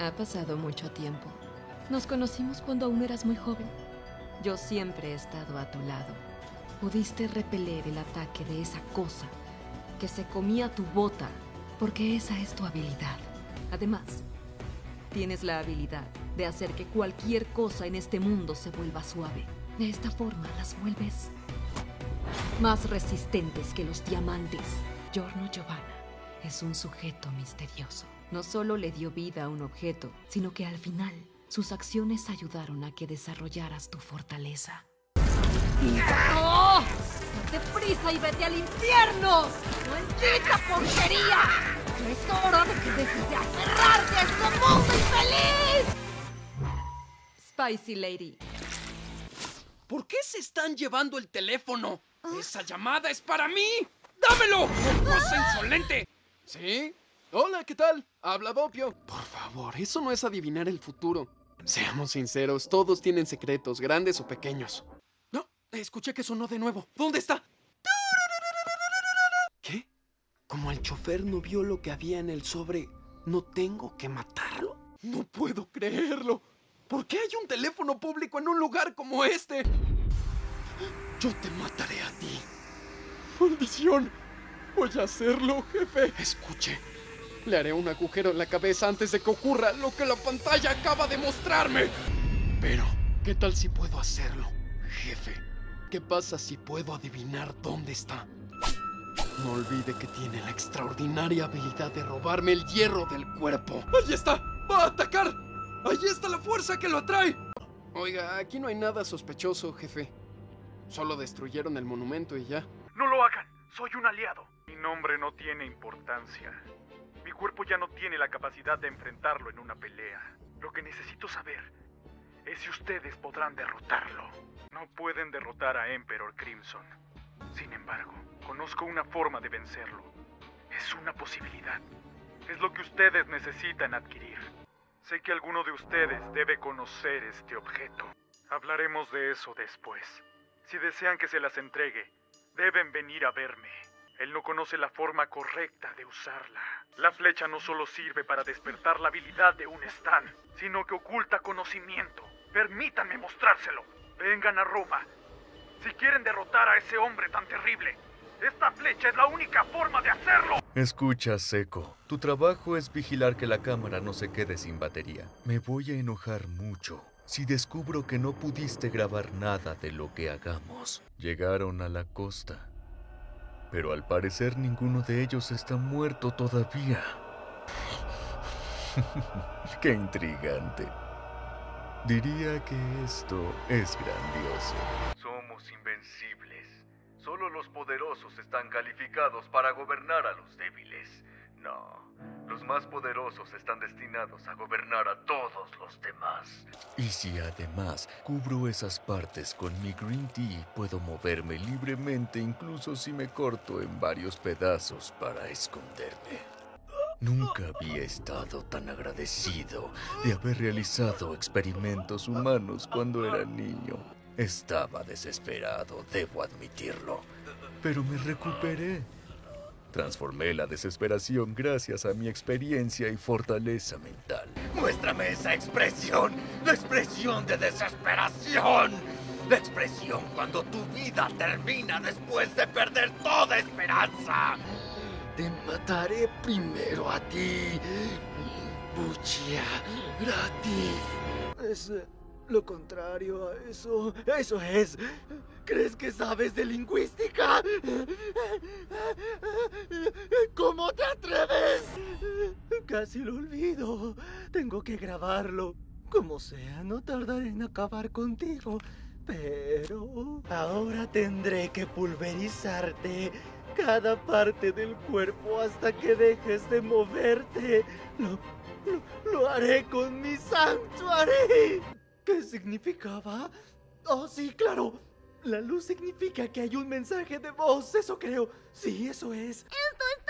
Ha pasado mucho tiempo. Nos conocimos cuando aún eras muy joven. Yo siempre he estado a tu lado. Pudiste repeler el ataque de esa cosa que se comía tu bota, porque esa es tu habilidad. Además, tienes la habilidad de hacer que cualquier cosa en este mundo se vuelva suave. De esta forma las vuelves más resistentes que los diamantes. Giorno Giovanna es un sujeto misterioso. No solo le dio vida a un objeto, sino que al final sus acciones ayudaron a que desarrollaras tu fortaleza. ¡Oh! ¡Date prisa y vete al infierno! ¡Maldita porquería! ¡Es hora de que dejes de aferrarte a este mundo infeliz! Spicy Lady. ¿Por qué se están llevando el teléfono? ¡Esa llamada es para mí! ¡Dámelo! ¡Cosa insolente! ¿Sí? Hola, ¿qué tal? Habla Dopio. Por favor, eso no es adivinar el futuro. Seamos sinceros, todos tienen secretos, grandes o pequeños. No, escuché que sonó de nuevo. ¿Dónde está? ¿Qué? Como el chofer no vio lo que había en el sobre, ¿no tengo que matarlo? No puedo creerlo. ¿Por qué hay un teléfono público en un lugar como este? Yo te mataré a ti. ¡Maldición! Voy a hacerlo, jefe. Escuche. Le haré un agujero en la cabeza antes de que ocurra lo que la pantalla acaba de mostrarme. Pero, ¿qué tal si puedo hacerlo, jefe? ¿Qué pasa si puedo adivinar dónde está? No olvide que tiene la extraordinaria habilidad de robarme el hierro del cuerpo. ¡Ahí está! ¡Va a atacar! ¡Ahí está la fuerza que lo atrae! Oiga, aquí no hay nada sospechoso, jefe. Solo destruyeron el monumento y ya. No lo hagan. Soy un aliado. Mi nombre no tiene importancia. Mi cuerpo ya no tiene la capacidad de enfrentarlo en una pelea. Lo que necesito saber es si ustedes podrán derrotarlo. No pueden derrotar a Emperor Crimson. Sin embargo, conozco una forma de vencerlo. Es una posibilidad. Es lo que ustedes necesitan adquirir. Sé que alguno de ustedes debe conocer este objeto. Hablaremos de eso después. Si desean que se las entregue, deben venir a verme. Él no conoce la forma correcta de usarla. La flecha no solo sirve para despertar la habilidad de un Stan, sino que oculta conocimiento. Permítanme mostrárselo. Vengan a Roma. Si quieren derrotar a ese hombre tan terrible, esta flecha es la única forma de hacerlo. Escucha, Seco. Tu trabajo es vigilar que la cámara no se quede sin batería. Me voy a enojar mucho si descubro que no pudiste grabar nada de lo que hagamos. Llegaron a la costa. Pero al parecer ninguno de ellos está muerto todavía. Qué intrigante. Diría que esto es grandioso. Somos invencibles. Solo los poderosos están calificados para gobernar a los débiles. Más poderosos están destinados a gobernar a todos los demás. Y si además cubro esas partes con mi Green Tea, puedo moverme libremente incluso si me corto en varios pedazos para esconderme. Nunca había estado tan agradecido de haber realizado experimentos humanos cuando era niño. Estaba desesperado, debo admitirlo. Pero me recuperé. Transformé la desesperación gracias a mi experiencia y fortaleza mental. Muéstrame esa expresión, la expresión de desesperación. La expresión cuando tu vida termina después de perder toda esperanza. Te mataré primero a ti. Buchia, a ti. Es lo contrario a eso. Eso es. ¿Crees que sabes de lingüística? ¿Cómo te atreves? Casi lo olvido. Tengo que grabarlo. Como sea, no tardaré en acabar contigo. Pero ahora tendré que pulverizarte cada parte del cuerpo hasta que dejes de moverte. Lo, lo, lo haré con mi sanctuary. ¿Qué significaba? Oh, sí, claro. La luz significa que hay un mensaje de voz, eso creo. Sí, eso es. ¡Esto está